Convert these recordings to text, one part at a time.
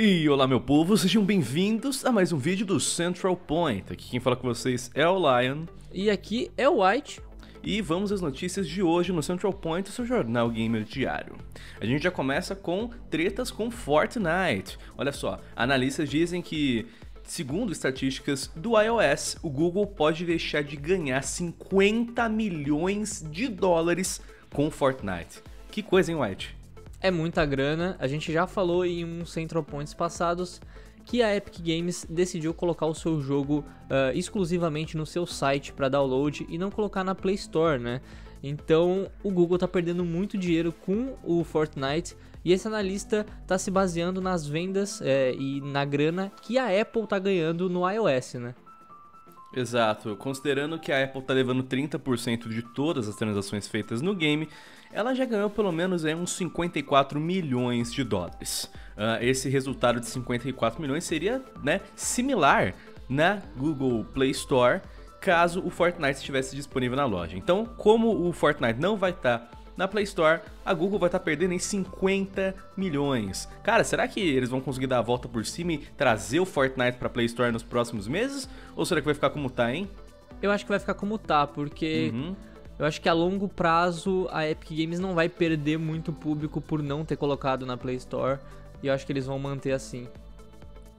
E olá meu povo, sejam bem-vindos a mais um vídeo do Central Point. Aqui quem fala com vocês é o Lion. E aqui é o White. E vamos às notícias de hoje no Central Point, o seu jornal gamer diário. A gente já começa com tretas com Fortnite. Olha só, analistas dizem que Segundo estatísticas do iOS, o Google pode deixar de ganhar 50 milhões de dólares com Fortnite. Que coisa, hein, White? É muita grana. A gente já falou em uns Central Points passados que a Epic Games decidiu colocar o seu jogo uh, exclusivamente no seu site para download e não colocar na Play Store, né? Então o Google está perdendo muito dinheiro com o Fortnite e esse analista está se baseando nas vendas é, e na grana que a Apple está ganhando no iOS, né? Exato, considerando que a Apple está levando 30% de todas as transações feitas no game, ela já ganhou pelo menos aí, uns 54 milhões de dólares. Uh, esse resultado de 54 milhões seria né, similar na Google Play Store caso o Fortnite estivesse disponível na loja. Então, como o Fortnite não vai estar tá na Play Store, a Google vai estar tá perdendo em 50 milhões. Cara, será que eles vão conseguir dar a volta por cima e trazer o Fortnite para Play Store nos próximos meses? Ou será que vai ficar como tá, hein? Eu acho que vai ficar como tá, porque uhum. eu acho que a longo prazo a Epic Games não vai perder muito público por não ter colocado na Play Store. E eu acho que eles vão manter assim.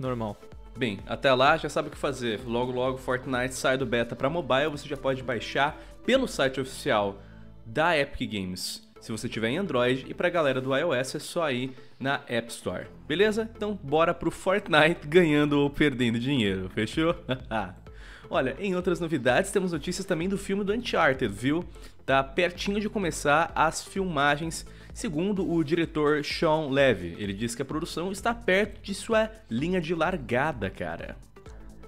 Normal. Bem, até lá já sabe o que fazer. Logo logo Fortnite sai do beta para mobile, você já pode baixar pelo site oficial da Epic Games. Se você tiver em Android e pra galera do iOS é só ir na App Store. Beleza? Então bora pro Fortnite ganhando ou perdendo dinheiro, fechou? Olha, em outras novidades, temos notícias também do filme do Uncharted, viu? Tá pertinho de começar as filmagens, segundo o diretor Sean Levy. Ele diz que a produção está perto de sua linha de largada, cara.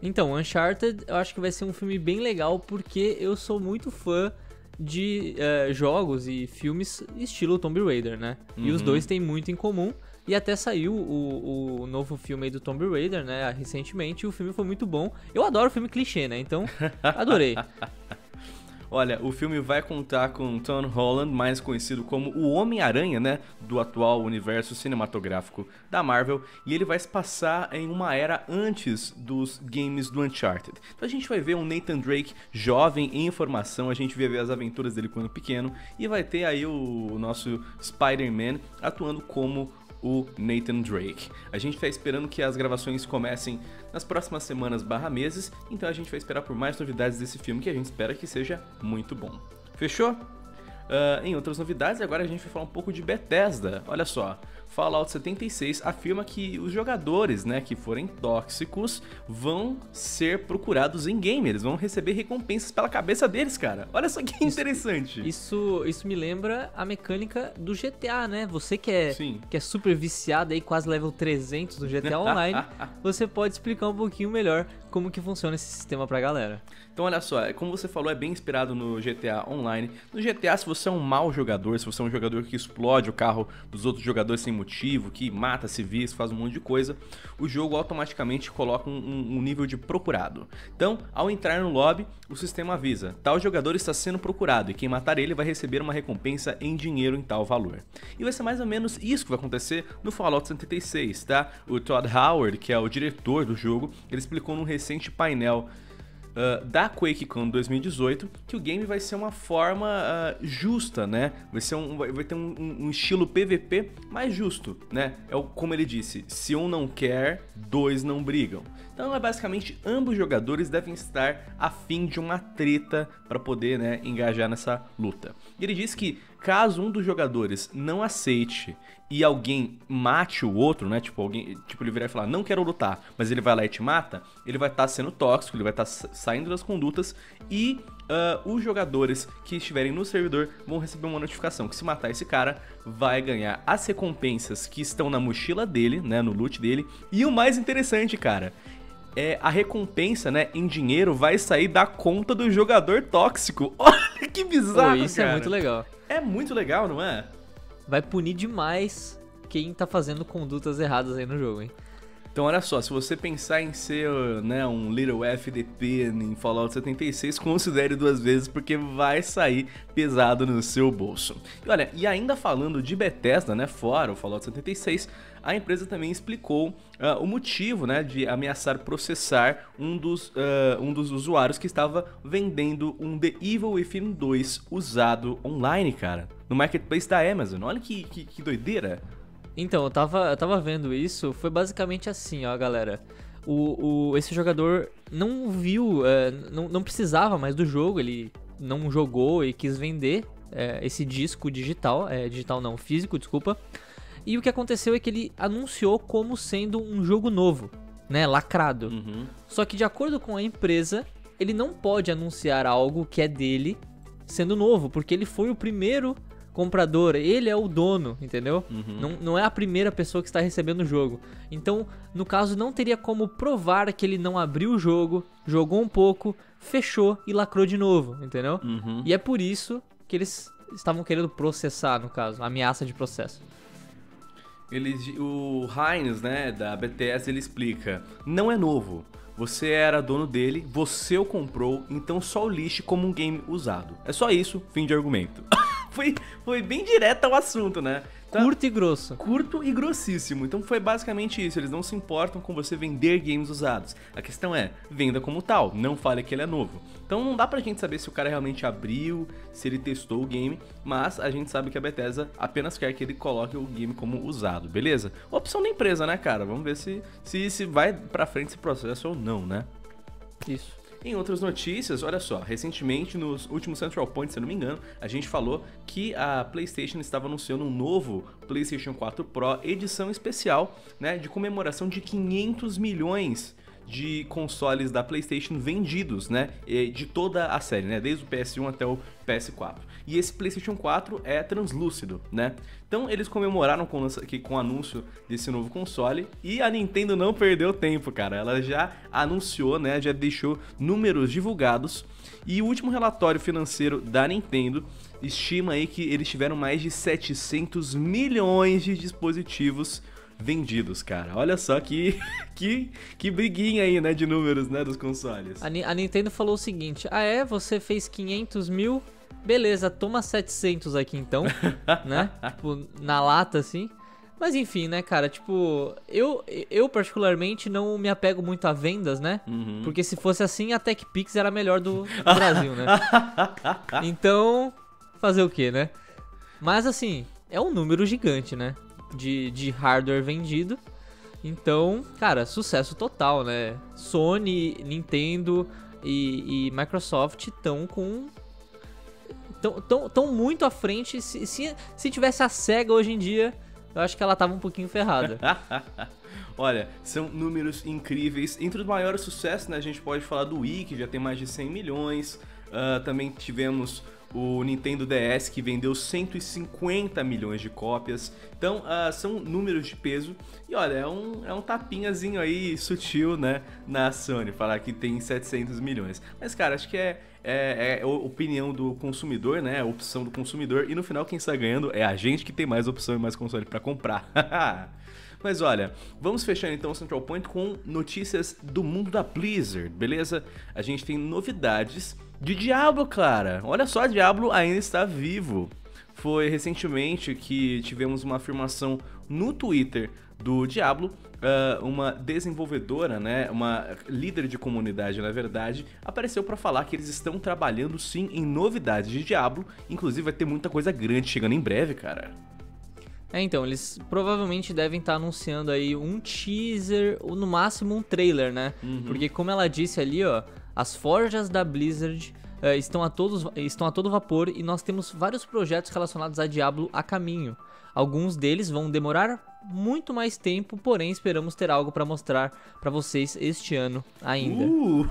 Então, Uncharted eu acho que vai ser um filme bem legal porque eu sou muito fã de uh, jogos e filmes estilo Tomb Raider, né? Uhum. E os uhum. dois têm muito em comum. E até saiu o, o novo filme do Tomb Raider, né? Recentemente. E o filme foi muito bom. Eu adoro filme clichê, né? Então, adorei. Olha, o filme vai contar com Tom Holland, mais conhecido como o Homem-Aranha, né, do atual universo cinematográfico da Marvel, e ele vai se passar em uma era antes dos games do Uncharted. Então a gente vai ver um Nathan Drake jovem em formação, a gente vai ver as aventuras dele quando pequeno, e vai ter aí o nosso Spider-Man atuando como o Nathan Drake. A gente está esperando que as gravações comecem nas próximas semanas barra meses, então a gente vai esperar por mais novidades desse filme que a gente espera que seja muito bom. Fechou? Uh, em outras novidades, agora a gente vai falar um pouco de Bethesda. Olha só, Fallout 76 afirma que os jogadores, né, que forem tóxicos, vão ser procurados em game, eles vão receber recompensas pela cabeça deles, cara. Olha só que interessante. Isso, isso me lembra a mecânica do GTA, né? Você que é, Sim. que é super viciado aí, quase level 300 do GTA Online, você pode explicar um pouquinho melhor como que funciona esse sistema pra galera. Então olha só, é, como você falou, é bem inspirado no GTA Online. No GTA, se você é um mau jogador, se você é um jogador que explode o carro dos outros jogadores sem motivo, que mata civis, faz um monte de coisa, o jogo automaticamente coloca um, um nível de procurado. Então, ao entrar no lobby, o sistema avisa, tal jogador está sendo procurado e quem matar ele vai receber uma recompensa em dinheiro em tal valor. E vai ser mais ou menos isso que vai acontecer no Fallout 76, tá? O Todd Howard, que é o diretor do jogo, ele explicou num recente painel uh, da QuakeCon 2018 que o game vai ser uma forma uh, justa, né? Vai, ser um, vai ter um, um, estilo PVP mais justo, né? É o, como ele disse, se um não quer, dois não brigam. Então é basicamente ambos jogadores devem estar afim de uma treta para poder né, engajar nessa luta. E ele diz que caso um dos jogadores não aceite e alguém mate o outro, né? Tipo, alguém, tipo, ele virar e falar, não quero lutar, mas ele vai lá e te mata, ele vai estar tá sendo tóxico, ele vai estar tá saindo das condutas e uh, os jogadores que estiverem no servidor vão receber uma notificação que se matar esse cara, vai ganhar as recompensas que estão na mochila dele, né? No loot dele. E o mais interessante, cara, é, a recompensa, né, em dinheiro vai sair da conta do jogador tóxico. Olha que bizarro, Pô, isso é cara. é muito legal. É muito legal, não é? vai punir demais quem tá fazendo condutas erradas aí no jogo, hein? Então olha só, se você pensar em ser né, um Little FDP em Fallout 76, considere duas vezes porque vai sair pesado no seu bolso. E olha, e ainda falando de Bethesda, né, fora o Fallout 76, a empresa também explicou uh, o motivo né, de ameaçar processar um dos, uh, um dos usuários que estava vendendo um The Evil Within 2 usado online, cara, no marketplace da Amazon. Olha que, que, que doideira. Então, eu tava, eu tava vendo isso, foi basicamente assim, ó, galera. O, o, esse jogador não viu, é, não, não precisava mais do jogo, ele não jogou e quis vender é, esse disco digital, é, digital não, físico, desculpa. E o que aconteceu é que ele anunciou como sendo um jogo novo, né, lacrado. Uhum. Só que de acordo com a empresa, ele não pode anunciar algo que é dele sendo novo, porque ele foi o primeiro comprador, ele é o dono, entendeu? Uhum. Não, não é a primeira pessoa que está recebendo o jogo. Então, no caso, não teria como provar que ele não abriu o jogo, jogou um pouco, fechou e lacrou de novo, entendeu? Uhum. E é por isso que eles estavam querendo processar, no caso, ameaça de processo. Eles, o Heinz, né, da BTS, ele explica: não é novo. Você era dono dele, você o comprou, então só o lixe como um game usado. É só isso, fim de argumento. foi, foi bem direto ao assunto, né? Tá? Curto e grosso. Curto e grossíssimo. Então foi basicamente isso. Eles não se importam com você vender games usados. A questão é, venda como tal, não fale que ele é novo. Então não dá pra gente saber se o cara realmente abriu, se ele testou o game, mas a gente sabe que a Bethesda apenas quer que ele coloque o game como usado, beleza? Opção da empresa, né, cara? Vamos ver se, se, se vai pra frente esse processo ou não, né? Isso. Em outras notícias, olha só, recentemente nos últimos Central Point, se não me engano, a gente falou que a PlayStation estava anunciando um novo PlayStation 4 Pro edição especial, né, de comemoração de 500 milhões de consoles da PlayStation vendidos, né? De toda a série, né? Desde o PS1 até o PS4. E esse PlayStation 4 é translúcido, né? Então eles comemoraram com, com o anúncio desse novo console e a Nintendo não perdeu tempo, cara. Ela já anunciou, né? Já deixou números divulgados e o último relatório financeiro da Nintendo estima aí que eles tiveram mais de 700 milhões de dispositivos vendidos, cara. Olha só que, que, que briguinha aí, né, de números, né, dos consoles. A, a Nintendo falou o seguinte, ah é, você fez 500 mil, beleza, toma 700 aqui então, né, tipo, na lata assim. Mas enfim, né, cara, tipo, eu, eu particularmente não me apego muito a vendas, né? Uhum. Porque se fosse assim, a TechPix era melhor do, do Brasil, né? Então, fazer o que, né? Mas assim, é um número gigante, né? de, de hardware vendido. Então, cara, sucesso total, né? Sony, Nintendo e, e Microsoft estão com. Tão, tão, tão muito à frente. Se, se, se tivesse a SEGA hoje em dia, eu acho que ela tava um pouquinho ferrada. Olha, são números incríveis. Entre os maiores sucessos, né, a gente pode falar do Wii, que já tem mais de 100 milhões. Uh, também tivemos o Nintendo DS que vendeu 150 milhões de cópias. Então, uh, são números de peso. E olha, é um, é um tapinhazinho aí sutil, né, na Sony, falar que tem 700 milhões. Mas, cara, acho que é, é, é opinião do consumidor, né, opção do consumidor. E no final, quem está ganhando é a gente que tem mais opção e mais console para comprar. Mas olha, vamos fechar então o Central Point com notícias do mundo da Blizzard, beleza? A gente tem novidades de Diablo, cara. Olha só, Diablo ainda está vivo. Foi recentemente que tivemos uma afirmação no Twitter do Diablo, uh, uma desenvolvedora, né, uma líder de comunidade, na verdade, apareceu para falar que eles estão trabalhando sim em novidades de Diablo, inclusive vai ter muita coisa grande chegando em breve, cara. É, então, eles provavelmente devem estar tá anunciando aí um teaser, ou no máximo um trailer, né? Uhum. Porque como ela disse ali, ó, as forjas da Blizzard uh, estão, a todos, estão a todo vapor e nós temos vários projetos relacionados a Diablo a caminho. Alguns deles vão demorar muito mais tempo, porém esperamos ter algo para mostrar para vocês este ano ainda. Uh!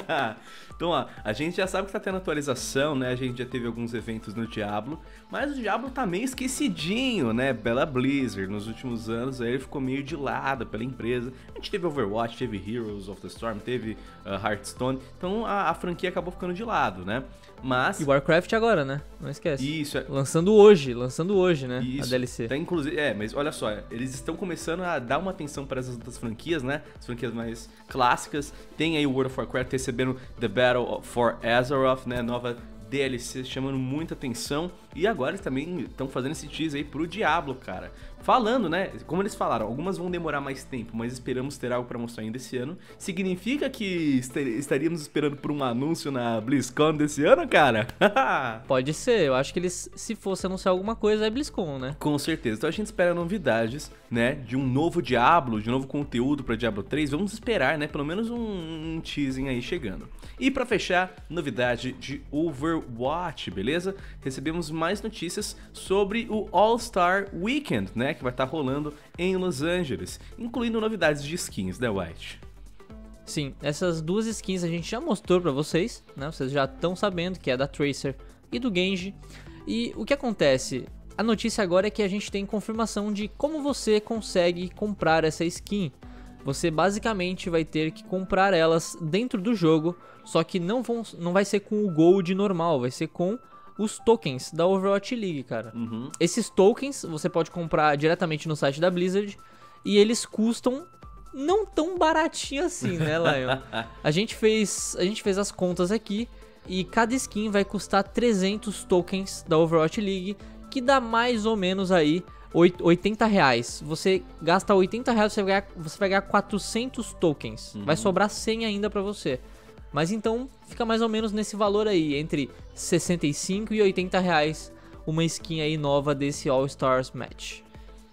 então, ó, a gente já sabe que tá tendo atualização, né? A gente já teve alguns eventos no Diablo, mas o Diablo tá meio esquecidinho, né? Bela Blizzard, nos últimos anos aí ele ficou meio de lado pela empresa. A gente teve Overwatch, teve Heroes of the Storm, teve uh, Hearthstone, então a, a franquia acabou ficando de lado, né? Mas. E Warcraft agora, né? Não esquece. Isso. É... Lançando hoje, lançando hoje, né? Isso. A DLC. Tá, inclusive, é, mas olha só, eles estão começando a dar uma atenção para essas outras franquias, né? As franquias mais clássicas. Tem aí o World of Warcraft recebendo The Battle for Azeroth, né? Nova DLC chamando muita atenção. E agora eles também estão fazendo esse teaser aí pro Diablo, cara. Falando, né? Como eles falaram, algumas vão demorar mais tempo, mas esperamos ter algo para mostrar ainda esse ano. Significa que estaríamos esperando por um anúncio na BlizzCon desse ano, cara? Pode ser, eu acho que eles, se fosse anunciar alguma coisa, é BlizzCon, né? Com certeza. Então a gente espera novidades, né? De um novo Diablo, de um novo conteúdo para Diablo 3. Vamos esperar, né? Pelo menos um, um teasing aí chegando. E para fechar, novidade de Overwatch, beleza? Recebemos mais notícias sobre o All-Star Weekend, né? Que vai estar tá rolando em Los Angeles, incluindo novidades de skins, né, White? Sim, essas duas skins a gente já mostrou para vocês, né? Vocês já estão sabendo que é da Tracer e do Genji. E o que acontece? A notícia agora é que a gente tem confirmação de como você consegue comprar essa skin. Você basicamente vai ter que comprar elas dentro do jogo, só que não, vão, não vai ser com o Gold normal, vai ser com os tokens da Overwatch League, cara. Uhum. Esses tokens você pode comprar diretamente no site da Blizzard e eles custam não tão baratinho assim, né, Lion? a gente fez, a gente fez as contas aqui e cada skin vai custar 300 tokens da Overwatch League, que dá mais ou menos aí 80 reais. Você gasta 80 reais, você vai ganhar, você vai ganhar 400 tokens. Uhum. Vai sobrar 100 ainda para você. Mas então fica mais ou menos nesse valor aí, entre 65 e 80 reais uma skin aí nova desse All Stars Match.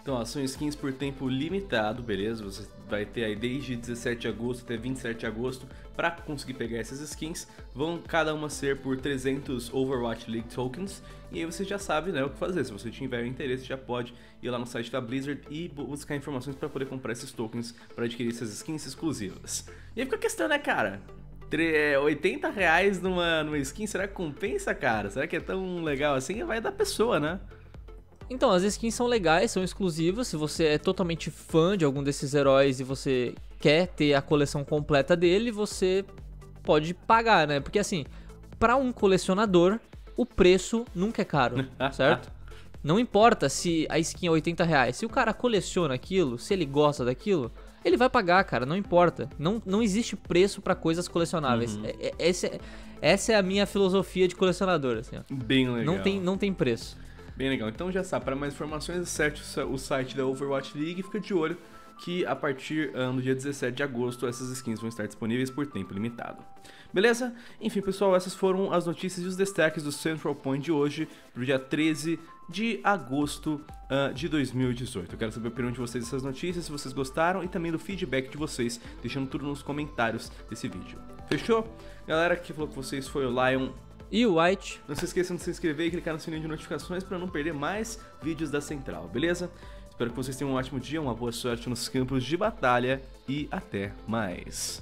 Então, ó, são skins por tempo limitado, beleza? Você vai ter aí desde 17 de agosto até 27 de agosto para conseguir pegar essas skins. Vão cada uma ser por 300 Overwatch League tokens. E aí você já sabe né, o que fazer. Se você tiver interesse, já pode ir lá no site da Blizzard e buscar informações para poder comprar esses tokens para adquirir essas skins exclusivas. E aí fica a questão, né, cara? 80 é, reais numa, numa skin, será que compensa, cara? Será que é tão legal assim? Vai da pessoa, né? Então, as skins são legais, são exclusivas. Se você é totalmente fã de algum desses heróis e você quer ter a coleção completa dele, você pode pagar, né? Porque assim, para um colecionador, o preço nunca é caro, certo? Não importa se a skin é 80 reais. Se o cara coleciona aquilo, se ele gosta daquilo, ele vai pagar, cara, não importa. Não, não existe preço para coisas colecionáveis. Uhum. É, é, esse, é, essa é a minha filosofia de colecionador, assim. Bem legal. Não tem, não tem preço. Bem legal. Então já sabe, para mais informações, acesse o site da Overwatch League e fica de olho que a partir uh, do dia 17 de agosto essas skins vão estar disponíveis por tempo limitado. Beleza? Enfim, pessoal, essas foram as notícias e os destaques do Central Point de hoje, pro dia 13 de agosto uh, de 2018. Eu quero saber a opinião de vocês dessas notícias, se vocês gostaram e também do feedback de vocês, deixando tudo nos comentários desse vídeo. Fechou? Galera, que falou com vocês foi o Lion e o White. Não se esqueçam de se inscrever e clicar no sininho de notificações para não perder mais vídeos da Central, beleza? Espero que vocês tenham um ótimo dia, uma boa sorte nos campos de batalha e até mais.